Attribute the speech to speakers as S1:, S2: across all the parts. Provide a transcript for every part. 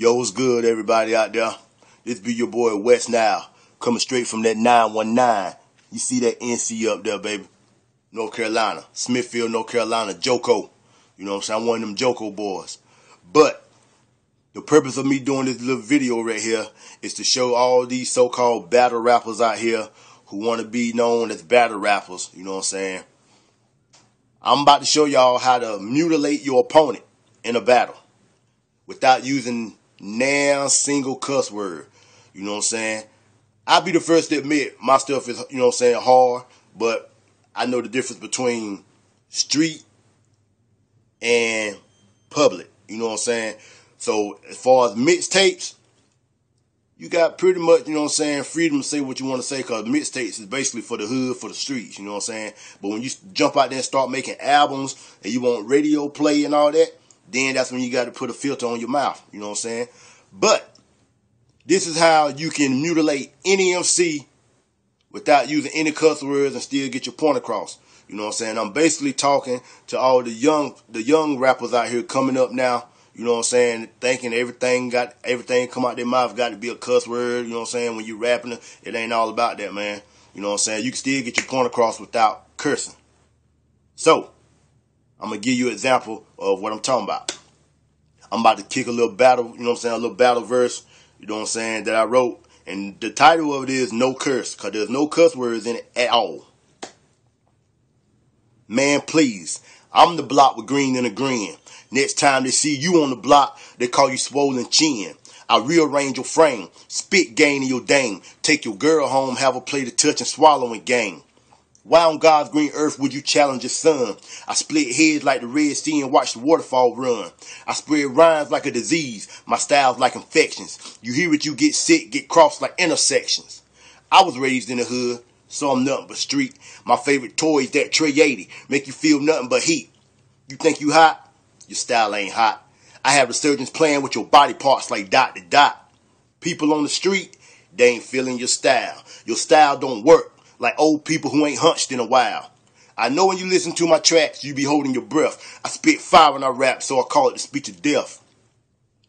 S1: Yo, what's good, everybody out there? This be your boy WesNyle, coming straight from that 919. You see that NC up there, baby? North Carolina, Smithfield, North Carolina, JoCo. You know what I'm saying? I'm one of them JoCo boys. But the purpose of me doing this little video right here is to show all these so-called battle rappers out here who want to be known as battle rappers. You know what I'm saying? I'm about to show y'all how to mutilate your opponent in a battle without using now single cuss word. You know what I'm saying? I'll be the first to admit my stuff is, you know what I'm saying, hard, but I know the difference between street and public. You know what I'm saying? So as far as mixtapes, you got pretty much, you know what I'm saying, freedom to say what you want to say because mixtapes is basically for the hood, for the streets, you know what I'm saying? But when you jump out there and start making albums and you want radio play and all that, then that's when you got to put a filter on your mouth. You know what I'm saying? But this is how you can mutilate any MC without using any cuss words and still get your point across. You know what I'm saying? I'm basically talking to all the young the young rappers out here coming up now. You know what I'm saying? Thinking everything got everything come out their mouth got to be a cuss word. You know what I'm saying? When you rapping, it ain't all about that, man. You know what I'm saying? You can still get your point across without cursing. So, I'm gonna give you an example of what I'm talking about. I'm about to kick a little battle, you know what I'm saying, a little battle verse, you know what I'm saying, that I wrote. And the title of it is No Curse, because there's no cuss words in it at all. Man, please. I'm the block with green and a grin. Next time they see you on the block, they call you swollen chin. I rearrange your frame, spit gain in your dame, take your girl home, have a play to touch and swallowing game. Why on God's green earth would you challenge your son? I split heads like the Red Sea and watch the waterfall run. I spread rhymes like a disease, my styles like infections. You hear it, you get sick, get crossed like intersections. I was raised in the hood, so I'm nothing but street. My favorite toy is that Trey 80, make you feel nothing but heat. You think you hot? Your style ain't hot. I have resurgence playing with your body parts like dot to dot. People on the street, they ain't feeling your style. Your style don't work like old people who ain't hunched in a while. I know when you listen to my tracks, you be holding your breath. I spit fire when I rap, so I call it the speech of death.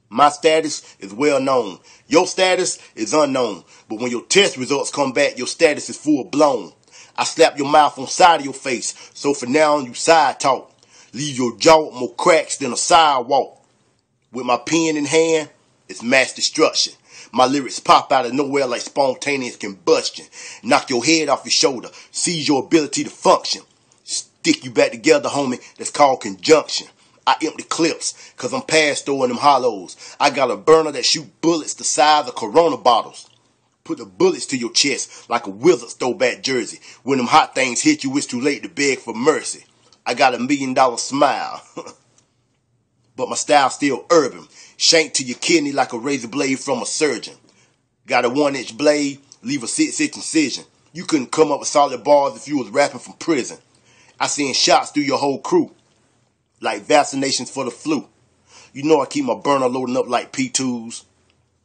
S1: My status is well known. Your status is unknown. But when your test results come back, your status is full blown. I slap your mouth on side of your face, so for now you side talk. Leave your jaw more cracks than a sidewalk. With my pen in hand, it's mass destruction. My lyrics pop out of nowhere like spontaneous combustion. Knock your head off your shoulder. Seize your ability to function. Stick you back together, homie. That's called conjunction. I empty clips, cause I'm past throwing them hollows. I got a burner that shoot bullets the size of Corona bottles. Put the bullets to your chest like a Wizards throwback jersey. When them hot things hit you, it's too late to beg for mercy. I got a million dollar smile. but my style still urban. Shank to your kidney like a razor blade from a surgeon. Got a one inch blade, leave a six inch incision. You couldn't come up with solid bars if you was rapping from prison. I seen shots through your whole crew. Like vaccinations for the flu. You know I keep my burner loading up like P2s.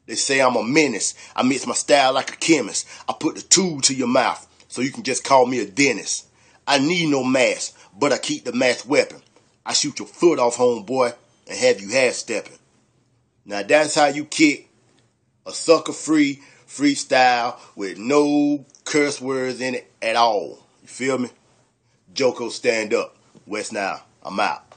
S1: They say I'm a menace. I mix my style like a chemist. I put the tube to your mouth so you can just call me a dentist. I need no mask, but I keep the mask weapon. I shoot your foot off, homeboy, and have you half stepping. Now that's how you kick a sucker free freestyle with no curse words in it at all. You feel me? JoCo stand up. WesNyle. I'm out.